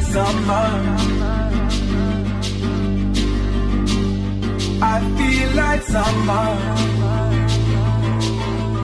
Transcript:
summer. I feel like summer.